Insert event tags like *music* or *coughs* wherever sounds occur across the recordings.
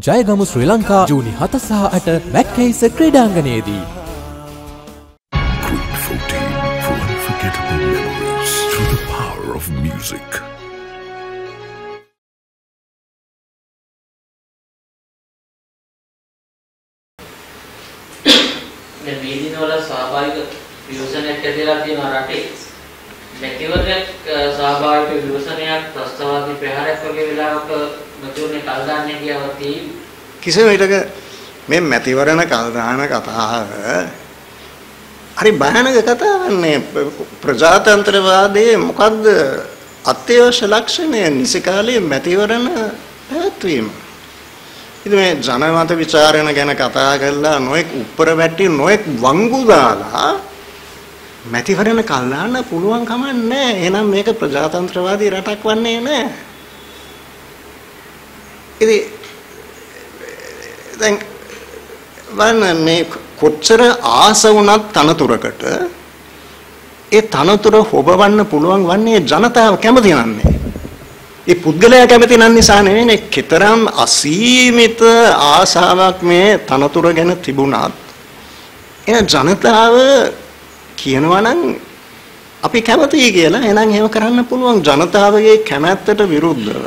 ජයගමු ශ්‍රී ලංකා ජූනි 7 සහ 8 මැක්කේස ක්‍රීඩාංගණයේදී Group 14 for unforgettable memories through the power of music. *coughs* මේ දිනවල ස්වාභාවික විවසනයක් ඇතිලා තියෙනවා රටේ. මැතිවරණයක් ස්වාභාවික විවසනයක් ප්‍රස්තාවාදී ප්‍රහාරයක් වගේ වෙලාවක මැතිවරණේ කල් දාන්නේ කියව තියෙයි. කිසිම විටක මේ මැතිවරණ කල්දාන කතාව හරි භයානක කතාවක් නේ ප්‍රජාතන්ත්‍රවාදයේ මොකද්ද අත්‍යවශ්‍ය ලක්ෂණය නිසි කාලයේ මැතිවරණ පැවැත්වීම. ඉතින් මේ ජනමත ਵਿਚාරණ ගැන කතා කරලා නොඑක් උඩර වැටි නොඑක් වංගු දාලා මැතිවරණ කල්දාන්න පුළුවන් කමක් නැහැ. එහෙනම් මේක ප්‍රජාතන්ත්‍රවාදී රටක් වන්නේ නැහැ. ඉතින් දැන් වන්න මේ කොච්චර ආස වුණත් තනතුරකට ඒ තනතුර හොබවන්න පුළුවන් වන්නේ ජනතාව කැමති නන්නේ. ඒ පුද්ගලයා කැමති නම් නිසා නෙවෙයිනේ කතරම් අසීමිත ආසාවක් මේ තනතුර ගැන තිබුණත් එන ජනතාව කියනවා නම් අපි කැමතියි කියලා. එහෙනම් එහෙම කරන්න පුළුවන්. ජනතාවගේ කැමැත්තට විරුද්ධව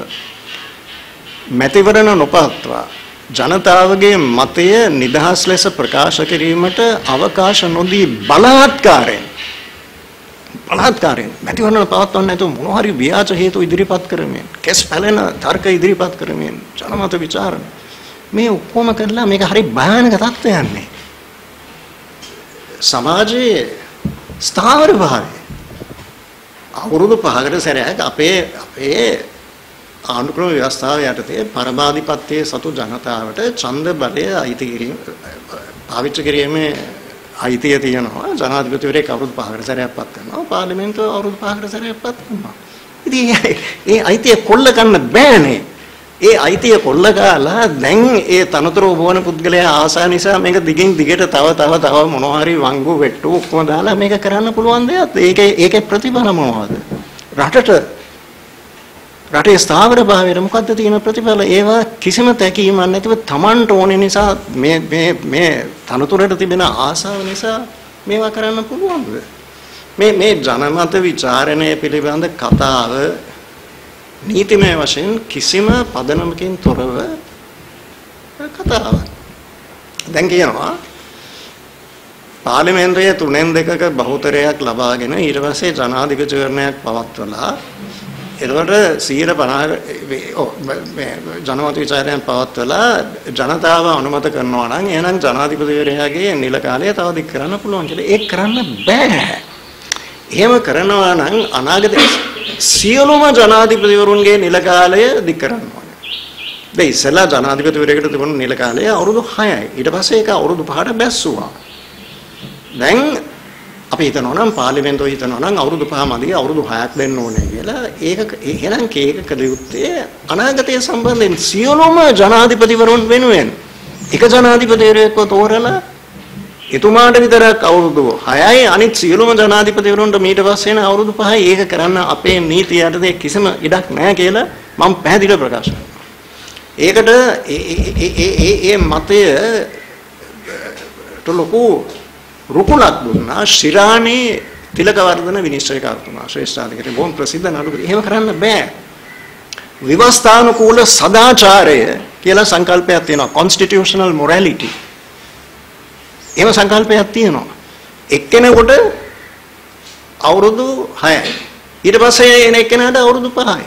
මැතිවරණ නොපවත්වා ජනතාවගේ මතය නිදහස් ලෙස ප්‍රකාශ කිරීමට අවකාශ නොදී බලහත්කාරයෙන් බලහත්කාරයෙන් මැතිවරණ පවත්වන්න නැතුව මොන හරි ව්‍යාජ හේතු ඉදිරිපත් කරමින් කෙස් පැලෙන තර්ක ඉදිරිපත් කරමින් ජනමත ਵਿਚාරණ මේ ඔක්කොම කරලා මේක හරි භයානක තත්ත්වයක් නේ. සමාජයේ ස්ථාවර භාවය. අවුරුදු පහකට සැරයක් අපේ අපේ ආණ්ඩුක්‍රම ව්‍යවස්ථාව යටතේ පරමාධිපත්‍යයේ සතු ජනතාවට ඡන්ද බලය අයිති කිරීම පාවිච්චි කිරීමේ අයිතිය තියෙනවා. ජනාධිපතිවරයෙක් අවුරුදු 5කට සැරයක් පත් කරනවා පාර්ලිමේන්තුව අවුරුදු 5කට සැරයක් පත් කරනවා ඉතින් ඒ අයිතිය කොල්ල ගන්න බෑනේ. ඒ අයිතිය කොල්ල ගාලා දැන් ඒ තනතුර ඔබවන පුද්ගලයා ආසා නිසා මේක දිගින් දිගට තව තව තව මොනවා හරි වංගු වෙට්ටු ඔක්කොම දාලා මේක කරන්න පුළුවන් දෙයක් ඒකේ ඒකේ ප්‍රතිඵල මොනවද රටට රටේ ස්ථාවර භාවයට මොකද්ද තියෙන ප්‍රතිඵල? ඒවා කිසිම තැකීමක් නැතිව Tamanට ඕනේ නිසා මේ මේ මේ තනතුරට තිබෙන ආසාව නිසා මේවා කරන්න පුළුවන්ද? මේ මේ ජනමත ਵਿਚාරණය පිළිබඳ කතාව නීතිමය වශයෙන් කිසිම පදනමකින් තොරව කතාවක්. දැන් කියනවා පාර්ලිමේන්තුවේ තුනෙන් දෙකක බහුතරයක් ලබාගෙන ඊට පස්සේ ජනාධිපතිවරණයක් පවත්වලා එතකොට 150 ඔව් මේ ජනමත විචාරයන් පවත්වලා ජනතාව අනුමත කරනවා නම් එහෙනම් ජනාධිපතිවරයාගේ නිල කාලය තව දික් කරන්න පුළුවන් කියලා. ඒක කරන්න බෑ. එහෙම කරනවා නම් අනාගතයේ සියලුම ජනාධිපතිවරුන්ගේ නිල කාලය දික් කරන්න ඕනේ. දැන් ඉස්සෙල්ලා ජනාධිපතිවරයෙකුට තිබුණු නිල කාලය අවුරුදු 6යි. ඊට පස්සේ ඒක අවුරුදු 5ට බැස්සුවා. දැන් අපි හිතනවා නම් පාර්ලිමේන්තුව හිතනවා නම් අවුරුදු 5 මදි අවුරුදු 6ක් දෙන්න ඕනේ කියලා ඒක එහෙනම් කේක කළ යුත්තේ අනාගතය සම්බන්ධයෙන් සියලුම ජනාධිපතිවරුන් වෙනුවෙන් එක ජනාධිපතිවරයෙක්ව තෝරලා එතුමාට විතරක් අවුරුදු 6යි අනිත් සියලුම ජනාධිපතිවරුන්ට මීට පස්සේ එන අවුරුදු 5යි ඒක කරන්න අපේ නීතිය යටතේ කිසිම ඉඩක් නැහැ කියලා මම පැහැදිලිව ප්‍රකාශ කරනවා. ඒකට ඒ ඒ ඒ මතය ලොකු රුකුලක් දුන්නා ශිරාණී තිලකවර්ධන විනිශ්චයකාරතුමා ශ්‍රේෂ්ඨාධිකාරී බොහොම ප්‍රසිද්ධ නඩු. එහෙම කරන්න බෑ. විවස්ථානුකූල සදාචාරය කියලා සංකල්පයක් තියෙනවා. Constitutional morality. එහෙම සංකල්පයක් තියෙනවා. එක්කෙනෙකුට අවුරුදු 6යි ඊට පස්සේ එන එක්කෙනාට අවුරුදු 5යි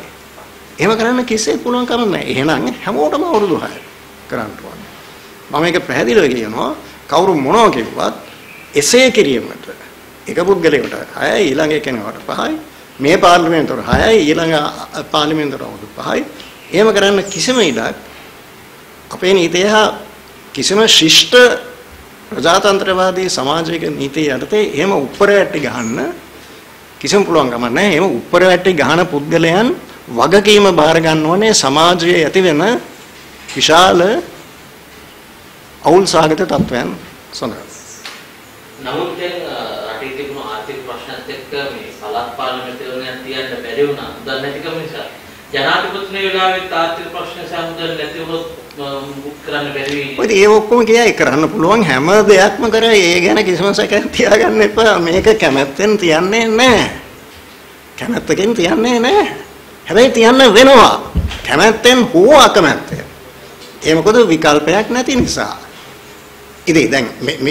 එහෙම කරන්න කිසිේ පුළුවන් කම නැහැ. එහෙනම් හැමෝටම අවුරුදු 6යි කරන්න ඕනේ. මම මේක පැහැදිලිව කියනවා. කවුරු මොනවා කිව්වත් එසේ කිරීමට එක පුද්ගලයෙකුට 6යි ඊළඟ කෙනෙකුට 5යි මේ පාර්ලිමේන්තුවට 6යි ඊළඟ පාර්ලිමේන්තුවට අවුරුදු 5යි එහෙම කරන්න කිසිම ඉඩක් අපේ නීතිය කිසිම ශිෂ්ට ප්‍රජාතන්ත්‍රවාදී සමාජයක නීතිය යටතේ එහෙම උඩර වැටි ගහන්න කිසිම පුළුවන් කමක් නැහැ එහෙම උඩර වැටි ගහන පුද්ගලයන් වගකීම බාර ගන්න ඕනේ සමාජයේ ඇති වෙන විශාල අවුල් සාගත තත්වයන් සඳහා නමුත් දැන් රටේ තිබුණු ආර්ථික ප්‍රශ්නත් එක්ක මේ පළාත් පාර්ලිමේන්තුවලෙන් තියන්න බැරි වුණා. උදා නැතිකම නිසා. ජනාධිපතිතුමේ වෙලාවෙත් ආර්ථික ප්‍රශ්න සම්බන්ධ නැති වුණොත් මුක් කරන්න බැරි ඔය ඒ ඔක්කොම කියයි කරන්න පුළුවන් හැම දෙයක්ම කරා ඒ ගැන කිසිම සැකයක් තියාගන්න එපා. මේක කැමැත්තෙන් තියන්නේ නැහැ. කැමැත්තකින් තියන්නේ නැහැ. හැබැයි තියන්න වෙනවා. කැමැත්තෙන් හෝ අකමැත්තෙන්. ඒ මොකද විකල්පයක් නැති නිසා. ඉතින් දැන්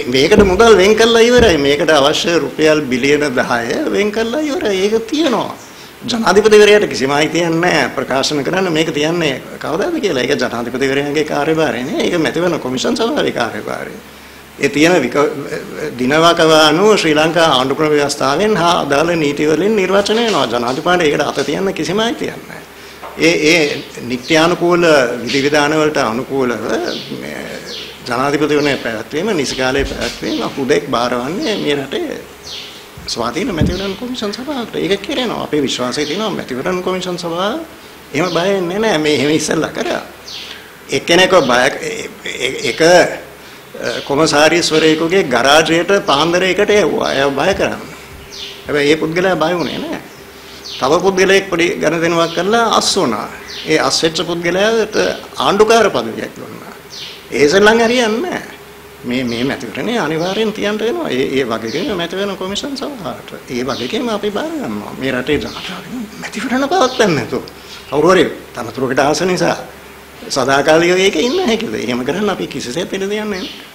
මේකට මුදල් වෙන් කළා ඉවරයි. මේකට අවශ්‍ය රුපියල් බිලියන 10 වෙන් කළා ඉවරයි. ඒක තියෙනවා. ජනාධිපතිවරයාට කිසිම අයිතියක් නැහැ ප්‍රකාශන කරන්න මේක තියන්නේ කවදාද කියලා. ඒක ජනාධිපතිවරයාගේ කාර්යභාරය නේ. ඒක මැතිවරණ කොමිෂන් සභාවේ කාර්යභාරය. ඒ තියෙන දිනවකව අනුව ශ්‍රී ලංකා ආණ්ඩුක්‍රම ව්‍යවස්ථාවෙන් හා අදාළ නීති වලින් නිර්වචනය වෙනවා. ජනාධිපතිට ඒකට අත තියන්න කිසිම අයිතියක් නැහැ. ඒ ඒ නිත්‍යානුකූල විධිවිධාන වලට අනුකූලව ජනාධිපතිවරණය පැවැත්වීම නිසිකාලයේ පැවැත්වීම හුදෙක් බාරවන්නේ මේ රටේ ස්වාධීන මැතිවරණ කොමිෂන් සභාවට. ඒක කෙරෙනවා. අපේ විශ්වාසය තියෙනවා මැතිවරණ කොමිෂන් සභාව එහෙම බය වෙන්නේ නැහැ. මේ එහෙම ඉස්සෙල්ලා කරා. එක්කෙනෙක් බය එක කොමසාරිස්වරයෙකුගේ ගරාජයට පාන්දරයකට යවුවා. එයා බය කරන්නේ. හැබැයි ඒ පුද්ගලයා බය වුණේ නැහැ. තව පුද්ගලයෙක් පොඩි ගණදෙනුවක් කරලා අස් වුණා. ඒ අස් වෙච්ච පුද්ගලයාට ආණ්ඩුකාර පදවියක් දුන්නා. ඒසෙල්ලන් හරියන්නේ නැහැ. මේ මේ මැතිවරණේ අනිවාර්යෙන් තියන්න වෙනවා. ඒ ඒ වගකීම මැතිවරණ කොමිෂන් සභාවට. ඒ වගකීම අපි බාර ගන්නවා. මේ රටේ ජනතාවගෙන් මැතිවරණ පවත්වන්න නැතුව. කවුරු හරි තනතුරකට ආස නිසා සදාකාලිකව ඒක ඉන්න හැකිද? එහෙම කරන්න අපි කිසිසේත් ඉඩ දෙන්නේ නැහැ.